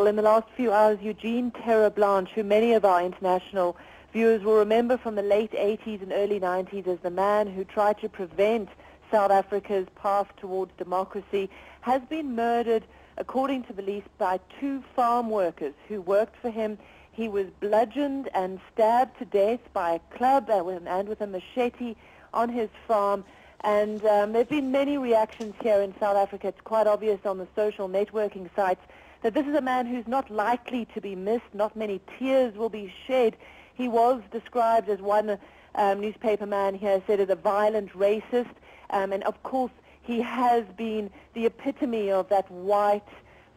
Well, in the last few hours, Eugene Terreblanche, who many of our international viewers will remember from the late 80s and early 90s as the man who tried to prevent South Africa's path towards democracy, has been murdered, according to police, by two farm workers who worked for him. He was bludgeoned and stabbed to death by a club and with a machete on his farm. And um, there have been many reactions here in South Africa. It's quite obvious on the social networking sites that this is a man who's not likely to be missed. Not many tears will be shed. He was described as one um, newspaper man here said as a violent racist. Um, and of course, he has been the epitome of that white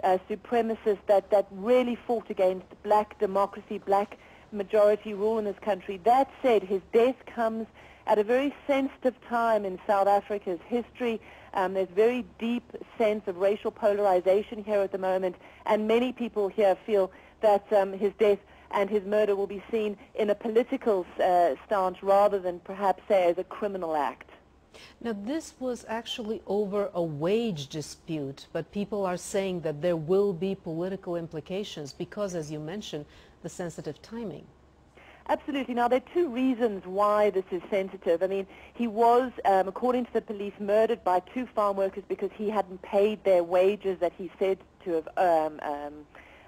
uh, supremacist that, that really fought against black democracy, black majority rule in this country. That said, his death comes at a very sensitive time in South Africa's history. Um, there's very deep sense of racial polarization here at the moment, and many people here feel that um, his death and his murder will be seen in a political uh, stance rather than perhaps say as a criminal act. Now, this was actually over a wage dispute, but people are saying that there will be political implications because, as you mentioned, the sensitive timing. Absolutely. Now, there are two reasons why this is sensitive. I mean, he was, um, according to the police, murdered by two farm workers because he hadn't paid their wages that he said to have um, um,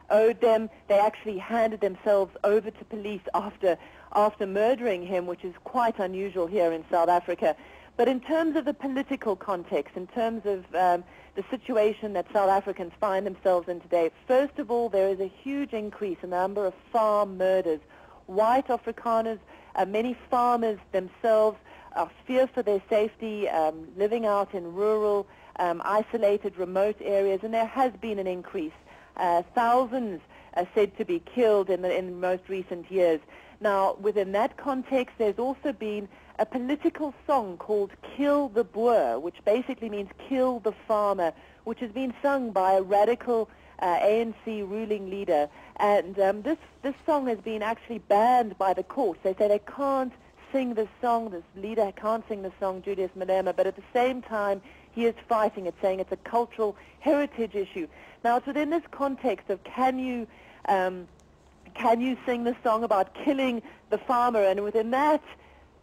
owed them. They actually handed themselves over to police after, after murdering him, which is quite unusual here in South Africa. But in terms of the political context, in terms of um, the situation that South Africans find themselves in today, first of all, there is a huge increase in the number of farm murders white Afrikaners, uh, many farmers themselves are fear for their safety, um, living out in rural, um, isolated, remote areas, and there has been an increase. Uh, thousands are said to be killed in the, in most recent years. Now, within that context, there's also been a political song called Kill the Boer, which basically means kill the farmer, which has been sung by a radical ANC ruling leader. And um, this, this song has been actually banned by the courts. They say they can't sing this song, this leader can't sing the song, Julius Malema, but at the same time, he is fighting it, saying it's a cultural heritage issue. Now, it's within this context of can you, um, can you sing the song about killing the farmer, and within that,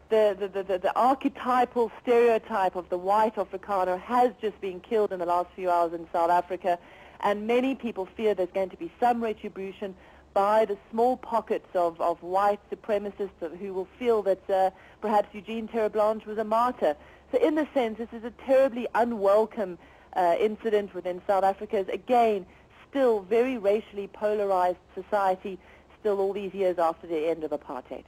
the, the, the, the, archetypal stereotype of the white Afrikaner has just been killed in the last few hours in South Africa and many people fear there's going to be some retribution by the small pockets of, of white supremacists who will feel that uh, perhaps Eugene Terreblanche was a martyr. So in the sense, this is a terribly unwelcome uh, incident within South Africa's, again, still very racially polarized society, still all these years after the end of apartheid.